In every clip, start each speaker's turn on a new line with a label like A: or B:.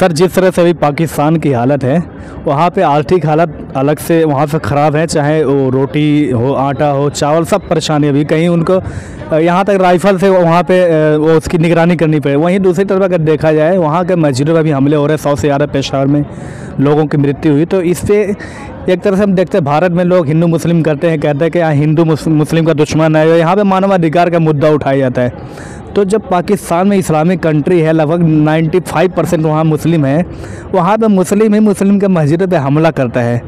A: Sir, जिस तरह से अभी पाकिस्तान की हालत है, वहाँ पे आर्थिक हालत अलग से वहाँ से ख़राब है, चाहे वो रोटी हो, आटा हो, चावल, सब परेशानी अभी। कहीं उनको, यहाँ तक राइफल से वहाँ पे वो उसकी निगरानी करनी पड़े। वहीं दूसरी तरफ़ अगर देखा जाए, वहाँ के मस्जिदों पर भी हमले हो रहे हैं, सौ से ज़्यादा पेशावर में लोगों की मृत्यु हुई। तो इससे एक तरह से हम देखते हैं, भारत में लोग हिंदू मुस्लिम करते हैं, कहते हैं कि यहाँ हिंदू मुस्लिम का दुश्मन है। यहाँ पर मानवाधिकार का मुद्दा उठाया जाता है। तो जब पाकिस्तान में इस्लामिक कंट्री है, लगभग 95 परसेंट वहाँ मुस्लिम है, वहाँ पे मुस्लिम ही मुस्लिम के मस्जिदों पे हमला करता है।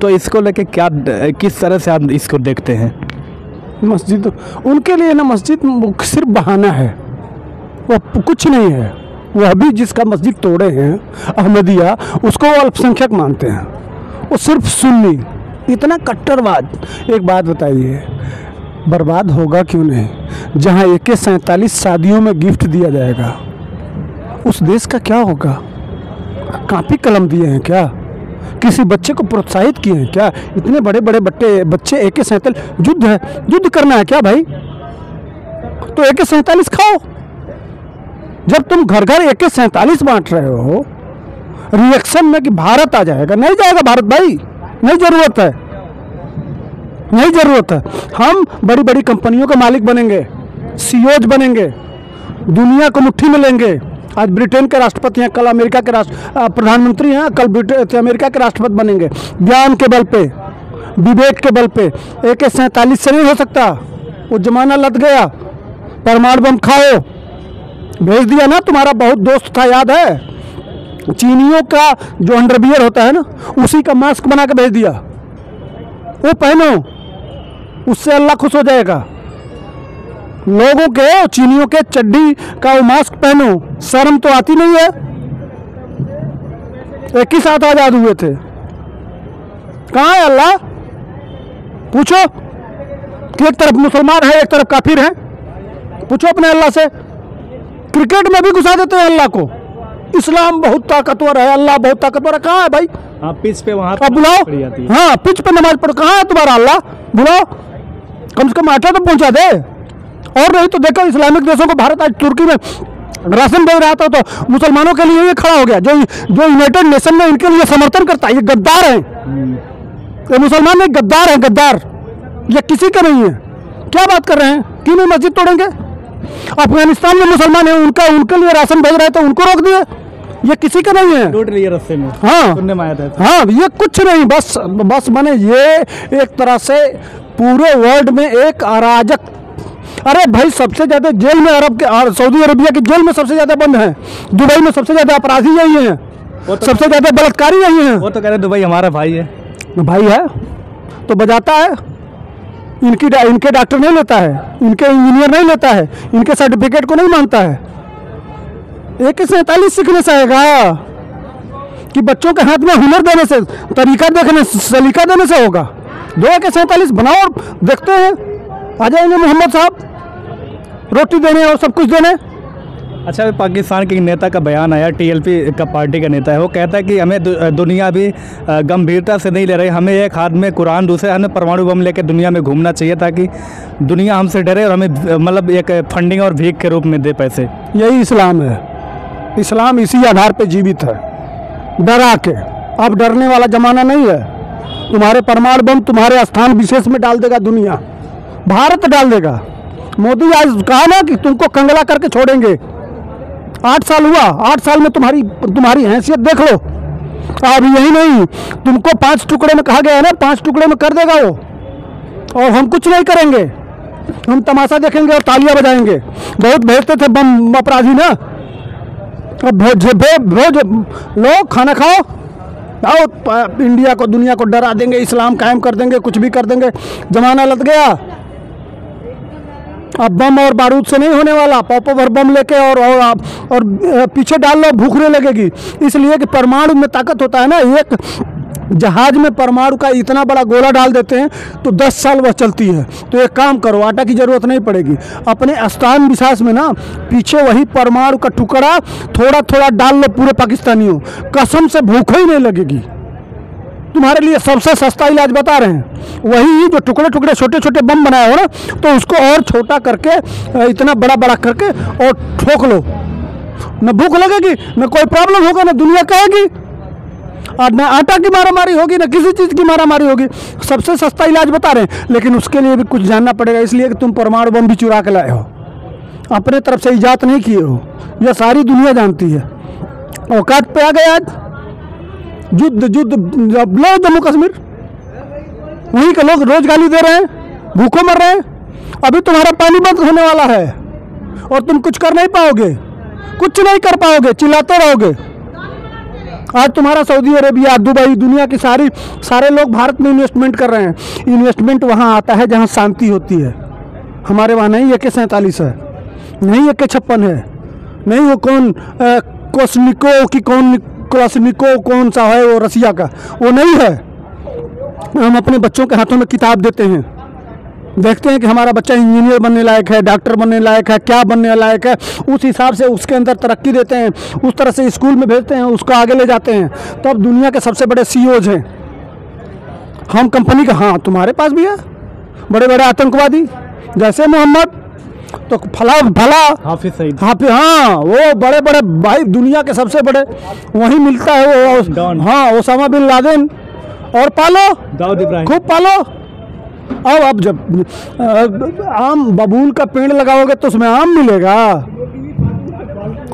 A: तो इसको लेके क्या, किस तरह से आप इसको देखते हैं?
B: मस्जिद, उनके लिए ना मस्जिद सिर्फ़ बहाना है। वह कुछ नहीं है। वह भी जिसका मस्जिद तोड़े हैं, अहमदिया, उसको वो अल्पसंख्यक मानते हैं। वो सिर्फ़ सुन्नी। इतना कट्टरवाद। एक बात बताइए, बर्बाद होगा क्यों नहीं? जहाँ एक सैंतालीस शादियों में गिफ्ट दिया जाएगा। उस देश का क्या होगा? कापी कलम दिए हैं क्या? किसी बच्चे को प्रोत्साहित किए हैं क्या? इतने बड़े बड़े बट्टे, बच्चे ए के सैंतालीस, युद्ध है, युद्ध करना है क्या भाई? तो ए के सैंतालीस खाओ। जब तुम घर घर ए के सैंतालीस बांट रहे हो रिएक्शन में कि भारत आ जाएगा। नहीं जाएगा भारत भाई। नहीं ज़रूरत है। नहीं ज़रूरत है। हम बड़ी बड़ी कंपनियों के मालिक बनेंगे। सीओज बनेंगे, दुनिया को मुट्ठी में लेंगे। आज ब्रिटेन के राष्ट्रपति हैं, कल अमेरिका के राष्ट्र प्रधानमंत्री हैं, कल ब्रिटेन अमेरिका के राष्ट्रपति बनेंगे। ज्ञान के बल पे, विवेक के बल पे, एक सैंतालीस से नहीं हो सकता। वो जमाना लद गया, परमाणु बम खाओ। भेज दिया ना, तुम्हारा बहुत दोस्त था, याद है? चीनियों का जो अंडरबियर होता है ना, उसी का मास्क बना के भेज दिया। वो पहनो, उससे अल्लाह खुश हो जाएगा। लोगों के और चीनियों के चड्डी का वो मास्क पहनो। शर्म तो आती नहीं है। एक ही साथ आज़ाद हुए थे। कहाँ है अल्लाह? पूछो। कि एक तरफ़ मुसलमान है एक तरफ़ काफिर है। पूछो अपने अल्लाह से। क्रिकेट में भी घुसा देते हैं अल्लाह को। इस्लाम बहुत ताकतवर है अल्लाह बहुत ताकतवर है। कहाँ है भाई?
A: हाँ पिच पे वहाँ
B: अब बुलाओ।
A: है।
B: हाँ पिच पे नमाज़ पढ़ो। कहाँ है तुम्हारा अल्लाह? बुलाओ। कम से कम आटा तो पहुँचा दे। और नहीं तो देखो इस्लामिक देशों को भारत आज तुर्की में राशन दे रहा था तो मुसलमानों के लिए ये खड़ा हो गया। जो जो यूनाइटेड नेशन में इनके लिए समर्थन करता है ये गद्दार है। ये मुसलमान नहीं गद्दार है गद्दार। ये किसी का नहीं है। क्या बात कर रहे हैं? क्यों नहीं मस्जिद तोड़ेंगे? अफ़गानिस्तान में मुसलमान है उनका उनके लिए राशन भेज रहे थे उनको रोक दिए। ये किसी का नहीं है।
A: टूट रही है रस्ते में।
B: हाँ।
A: सुनने में आया था।
B: हाँ ये कुछ नहीं बस बस मैंने ये एक तरह से पूरे वर्ल्ड में एक अराजक अरे भाई सबसे ज़्यादा जेल में अरब के सऊदी अरबिया की जेल में सबसे ज़्यादा बंद हैं। दुबई में सबसे ज़्यादा अपराधी यही हैं।
A: तो
B: सबसे ज़्यादा बलात्कारी यही हैं।
A: वो तो कह रहे दुबई हमारा भाई है।
B: भाई है? तो बजाता है। इनकी डा- इनके डॉक्टर नहीं लेता है। इनके इंजीनियर नहीं लेता है। इनके सर्टिफिकेट को नहीं मानता है। एक सैंतालीस सीखने से आएगा कि बच्चों के हाथ में हुनर देने से तरीका देखने सलीका देने से होगा। दो एक सैंतालीस बनाओ और देखते हैं। आ जाएँगे मोहम्मद साहब। रोटी देने और सब कुछ देने।
A: अच्छा पाकिस्तान के नेता का बयान आया टीएलपी का पार्टी का नेता है। वो कहता है कि हमें दुनिया भी गंभीरता से नहीं ले रही। हमें एक हाथ में कुरान दूसरे हाथ में परमाणु बम लेकर दुनिया में घूमना चाहिए ताकि दुनिया हमसे डरे और हमें मतलब एक फंडिंग और भीख के रूप में दे पैसे।
B: यही इस्लाम है। इस्लाम इसी आधार पर जीवित है। डरा के। अब डरने वाला जमाना नहीं है। तुम्हारे परमाणु बम तुम्हारे स्थान विशेष में डाल देगा दुनिया। भारत डाल देगा। मोदी आज कहा ना कि तुमको कंगला करके छोड़ेंगे। आठ साल हुआ, आठ साल में तुम्हारी तुम्हारी हैसियत देख लो। अब यही नहीं, तुमको पाँच टुकड़े में कहा गया है ना, पाँच टुकड़े में कर देगा वो। और हम कुछ नहीं करेंगे। हम तमाशा देखेंगे और तालियाँ बजाएँगे। बहुत भेजते थे बम, अपराधी ना। अब भोज भोज लो, खाना खाओ। आओ इंडिया को, दुनिया को डरा देंगे, इस्लाम कायम कर देंगे, कुछ भी कर देंगे। जमाना लग गया। अब बम और बारूद से नहीं होने वाला पॉप ओवर बम लेके और और, और पीछे डाल लो भूखने लगेगी। इसलिए कि परमाणु में ताकत होता है ना एक जहाज़ में परमाणु का इतना बड़ा गोला डाल देते हैं तो 10 साल वह चलती है। तो एक काम करो आटा की ज़रूरत नहीं पड़ेगी। अपने स्थान विशास में ना पीछे वही परमाणु का टुकड़ा थोड़ा थोड़ा डाल लो पूरे पाकिस्तानियों। कसम से भूख ही नहीं लगेगी। तुम्हारे लिए सबसे सस्ता इलाज बता रहे हैं। वही जो टुकड़े टुकड़े छोटे छोटे बम बनाए हो ना तो उसको और छोटा करके इतना बड़ा बड़ा करके और ठोक लो न भूख लगेगी न कोई प्रॉब्लम होगा न दुनिया कहेगी और न आटा की मारामारी होगी न किसी चीज़ की मारामारी होगी सबसे सस्ता इलाज बता रहे हैं लेकिन उसके लिए भी कुछ जानना पड़ेगा इसलिए कि तुम परमाणु बम भी चुरा के लाए हो अपने तरफ़ से ईजाद नहीं किए हो यह सारी दुनिया जानती है औकात पे आ गए आज युद्ध युद्ध लो जम्मू कश्मीर वहीं के लोग रोज गाली दे रहे हैं, भूखों मर रहे हैं। अभी तुम्हारा पानी बंद होने वाला है और तुम कुछ कर नहीं पाओगे। कुछ नहीं कर पाओगे, चिल्लाते रहोगे। आज तुम्हारा सऊदी अरेबिया, दुबई, दुनिया की सारी, सारे लोग भारत में इन्वेस्टमेंट कर रहे हैं। इन्वेस्टमेंट वहाँ आता है जहाँ शांति होती है। हमारे वहाँ नहीं एक सैंतालीस है, नहीं एक छप्पन है, नहीं वो कौन कोसनिको की कौन क्लासनिको कौन सा है वो रसिया का, वो नहीं है। हम अपने बच्चों के हाथों में किताब देते हैं। देखते हैं कि हमारा बच्चा इंजीनियर बनने लायक है डॉक्टर बनने लायक है क्या बनने लायक है। उस हिसाब से उसके अंदर तरक्की देते हैं उस तरह से स्कूल में भेजते हैं उसको आगे ले जाते हैं। तो अब दुनिया के सबसे बड़े सीईओज हैं। हम कंपनी का हाँ तुम्हारे पास भी है। बड़े बड़े आतंकवादी जैसे मोहम्मद तो फला फला।
A: हाफिज सईद।
B: हाँ फिर हाँ वो बड़े बड़े भाई दुनिया के सबसे बड़े वहीं मिलता है वो हाँ ओसामा बिन लादेन। और पालो।
A: दाऊद इब्राहिम।
B: खूब पालो। अब अब जब आम बबूल का पेड़ लगाओगे तो उसमें आम मिलेगा।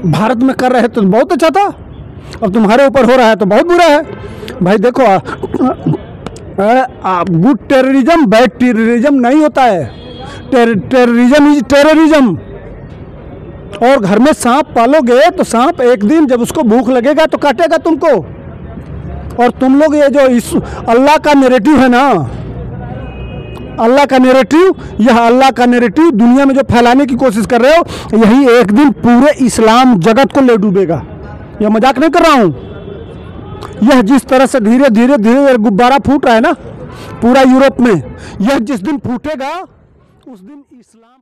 B: भारत में कर रहे तो बहुत अच्छा था। अब तुम्हारे ऊपर हो रहा है तो बहुत बुरा है। भाई देखो गुड टेररिज्म बैड टेररिज्म नहीं होता है। टेररिज्म इज़ टेररिज्म और घर में सांप पालोगे तो सांप एक दिन जब उसको भूख लगेगा तो काटेगा तुमको। और तुम लोग ये जो इस अल्लाह का नेरेटिव है ना, अल्लाह का नेरेटिव यह अल्लाह का नेरेटिव दुनिया में जो फैलाने की कोशिश कर रहे हो, यही एक दिन पूरे इस्लाम जगत को ले डूबेगा। यह मज़ाक नहीं कर रहा हूँ? यह जिस तरह से धीरे धीरे धीरे गुब्बारा फूट रहा है ना, पूरा यूरोप में, यह जिस दिन फूटेगा, उस दिन इस्लाम